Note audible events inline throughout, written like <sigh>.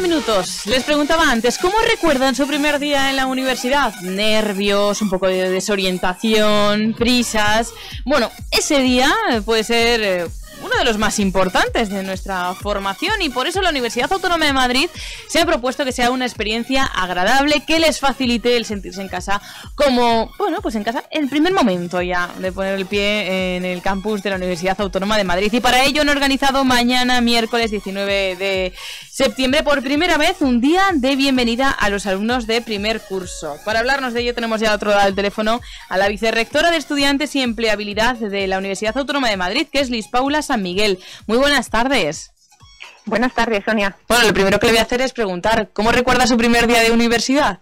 15 minutos. Les preguntaba antes, ¿cómo recuerdan su primer día en la universidad? Nervios, un poco de desorientación, prisas. Bueno, ese día puede ser eh, de los más importantes de nuestra formación y por eso la Universidad Autónoma de Madrid se ha propuesto que sea una experiencia agradable que les facilite el sentirse en casa como, bueno, pues en casa el primer momento ya de poner el pie en el campus de la Universidad Autónoma de Madrid y para ello han organizado mañana miércoles 19 de septiembre por primera vez un día de bienvenida a los alumnos de primer curso. Para hablarnos de ello tenemos ya otro lado del teléfono a la vicerrectora de Estudiantes y Empleabilidad de la Universidad Autónoma de Madrid, que es Liz Paula San. Muy buenas tardes. Buenas tardes, Sonia. Bueno, lo primero que le voy a hacer es preguntar, ¿cómo recuerda su primer día de universidad?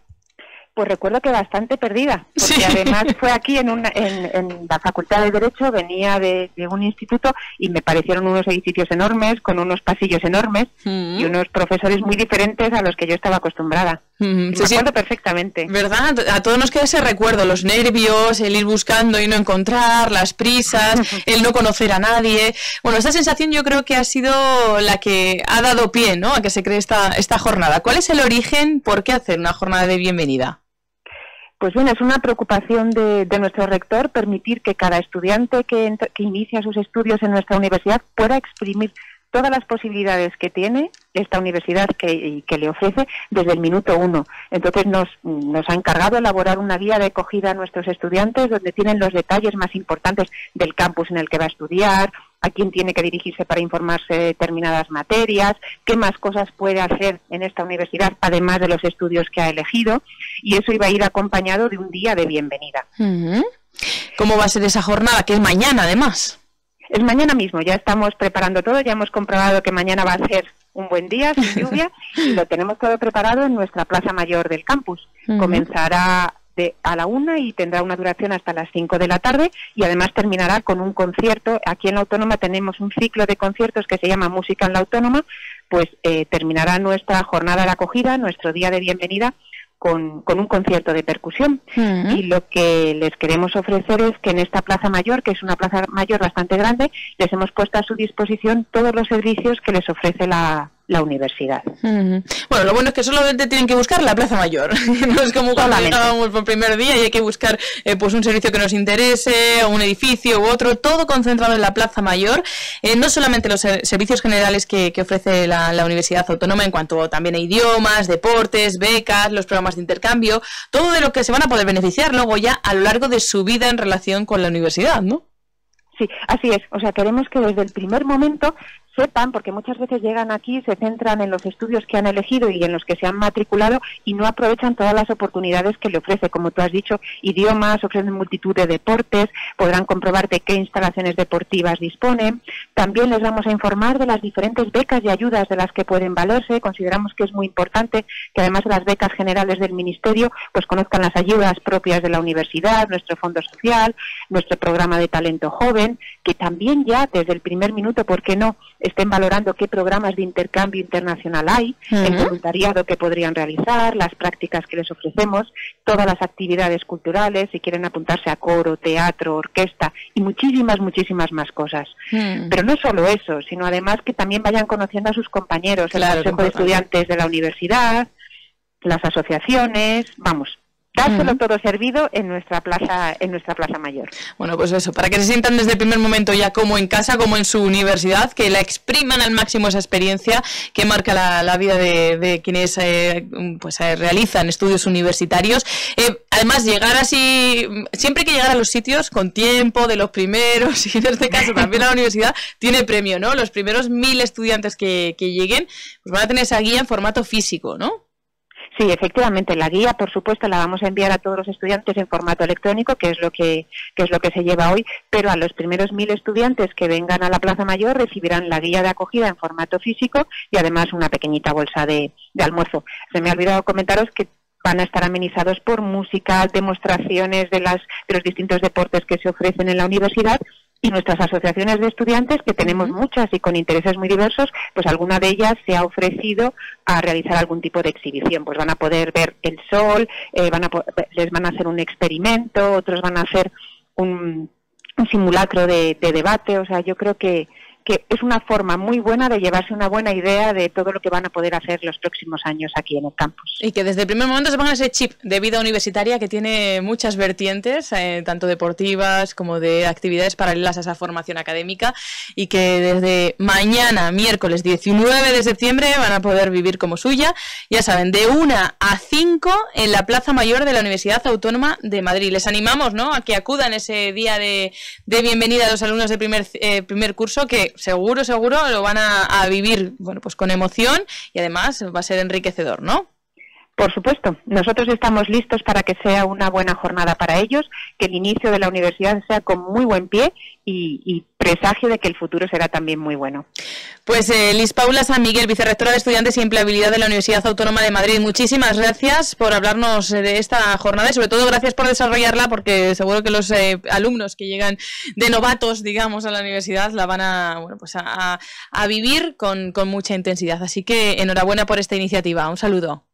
Pues recuerdo que bastante perdida, porque además <laughs> fue aquí en, en, la Facultad de Derecho, venía de, un instituto y me parecieron unos edificios enormes, con unos pasillos enormes y unos profesores muy diferentes a los que yo estaba acostumbrada. Me acuerdo perfectamente. ¿Verdad? A todos nos queda ese recuerdo, los nervios, el ir buscando y no encontrar, las prisas, <laughs> el no conocer a nadie. Bueno, esta sensación yo creo que ha sido la que ha dado pie ¿no? a que se cree esta, esta jornada. ¿Cuál es el origen? ¿Por qué hacer una jornada de bienvenida? Pues bien, es una preocupación de, nuestro rector permitir que cada estudiante que, inicia sus estudios en nuestra universidad pueda exprimir todas las posibilidades que tiene esta universidad que, le ofrece desde el minuto uno. Entonces nos, nos ha encargado elaborar una guía de acogida a nuestros estudiantes donde tienen los detalles más importantes del campus en el que va a estudiar, a quién tiene que dirigirse para informarse de determinadas materias, qué más cosas puede hacer en esta universidad, además de los estudios que ha elegido, y eso iba a ir acompañado de un día de bienvenida. ¿Cómo va a ser esa jornada? Que es mañana, además. Es mañana mismo, ya estamos preparando todo, ya hemos comprobado que mañana va a ser un buen día, sin lluvia, <laughs> y lo tenemos todo preparado en nuestra plaza mayor del campus. Comenzará a la una y tendrá una duración hasta las cinco de la tarde y además terminará con un concierto. Aquí en la Autónoma tenemos un ciclo de conciertos que se llama Música en la Autónoma, pues eh, terminará nuestra jornada de acogida, nuestro día de bienvenida con, un concierto de percusión. Y lo que les queremos ofrecer es que en esta Plaza Mayor, que es una plaza mayor bastante grande, les hemos puesto a su disposición todos los servicios que les ofrece la, la universidad. Bueno, lo bueno es que solamente tienen que buscar la Plaza Mayor. <laughs> no es como cuando llegábamos por primer día y hay que buscar eh, pues un servicio que nos interese, o un edificio u otro, todo concentrado en la Plaza Mayor. Eh, no solamente los servicios generales que, ofrece la, Universidad Autónoma en cuanto también a idiomas, deportes, becas, los programas de intercambio, todo de lo que se van a poder beneficiar luego ya a lo largo de su vida en relación con la universidad, ¿no? Sí, así es. O sea, queremos que desde el primer momento sepan, porque muchas veces llegan aquí, se centran en los estudios que han elegido y en los que se han matriculado y no aprovechan todas las oportunidades que le ofrece. Como tú has dicho, idiomas, ofrecen multitud de deportes, podrán comprobar de qué instalaciones deportivas disponen. También les vamos a informar de las diferentes becas y ayudas de las que pueden valerse. Consideramos que es muy importante que además de las becas generales del Ministerio, pues conozcan las ayudas propias de la universidad, nuestro fondo social, nuestro programa de talento joven, que también ya desde el primer minuto, ¿por qué no?, estén valorando qué programas de intercambio internacional hay, el voluntariado que podrían realizar, las prácticas que les ofrecemos, todas las actividades culturales, si quieren apuntarse a coro, teatro, orquesta y muchísimas, muchísimas más cosas. Pero no solo eso, sino además que también vayan conociendo a sus compañeros, el Consejo de Estudiantes de la universidad, las asociaciones, vamos, dárselo todo servido en nuestra plaza en nuestra plaza mayor. Bueno, pues eso, para que se sientan desde el primer momento ya como en casa, como en su universidad, que la expriman al máximo esa experiencia que marca la, vida de, quienes eh, pues eh, realizan estudios universitarios. Eh, además, llegar así, siempre que llegar a los sitios con tiempo, de los primeros, <laughs> y en este caso también la universidad tiene premio, ¿no? Los primeros mil estudiantes que, que lleguen, pues van a tener esa guía en formato físico, ¿no? Sí, efectivamente, la guía, por supuesto, la vamos a enviar a todos los estudiantes en formato electrónico, que es lo que, es lo que se lleva hoy, pero a los primeros mil estudiantes que vengan a la Plaza Mayor recibirán la guía de acogida en formato físico y además una pequeñita bolsa de, almuerzo. Se me ha olvidado comentaros que van a estar amenizados por música, demostraciones de los distintos deportes que se ofrecen en la universidad y nuestras asociaciones de estudiantes, que tenemos muchas y con intereses muy diversos, pues alguna de ellas se ha ofrecido a realizar algún tipo de exhibición. Pues van a poder ver el sol, eh, van a, les van a hacer un experimento, otros van a hacer un, simulacro de, debate. O sea, yo creo que, que es una forma muy buena de llevarse una buena idea de todo lo que van a poder hacer los próximos años aquí en el campus. Y que desde el primer momento se pongan ese chip de vida universitaria que tiene muchas vertientes, eh, tanto deportivas como de actividades paralelas a esa formación académica, y que desde mañana, miércoles 19 de septiembre, van a poder vivir como suya, ya saben, de 1 a 5 en la Plaza Mayor de la Universidad Autónoma de Madrid. Les animamos ¿no? a que acudan ese día de, bienvenida a los alumnos de primer, eh, primer curso, que seguro, seguro lo van a, vivir bueno, pues con emoción y además va a ser enriquecedor, ¿no? Por supuesto, nosotros estamos listos para que sea una buena jornada para ellos, que el inicio de la universidad sea con muy buen pie y, presagio de que el futuro será también muy bueno. Pues eh, Liz Paula San Miguel, vicerrectora de Estudiantes y Empleabilidad de la Universidad Autónoma de Madrid, muchísimas gracias por hablarnos de esta jornada y sobre todo gracias por desarrollarla porque seguro que los eh, alumnos que llegan de novatos, digamos, a la universidad la van a, bueno, pues a, vivir con mucha intensidad. Así que enhorabuena por esta iniciativa. Un saludo.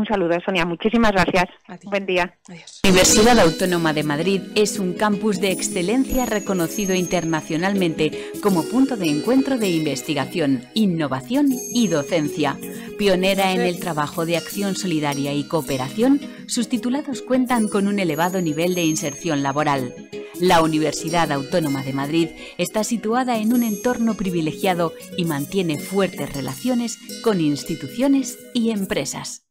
Un saludo, Sonia. Muchísimas gracias. Buen día. Adiós. Universidad Autónoma de Madrid es un campus de excelencia reconocido internacionalmente como punto de encuentro de investigación, innovación y docencia. Pionera en el trabajo de acción solidaria y cooperación, sus titulados cuentan con un elevado nivel de inserción laboral. La Universidad Autónoma de Madrid está situada en un entorno privilegiado y mantiene fuertes relaciones con instituciones y empresas.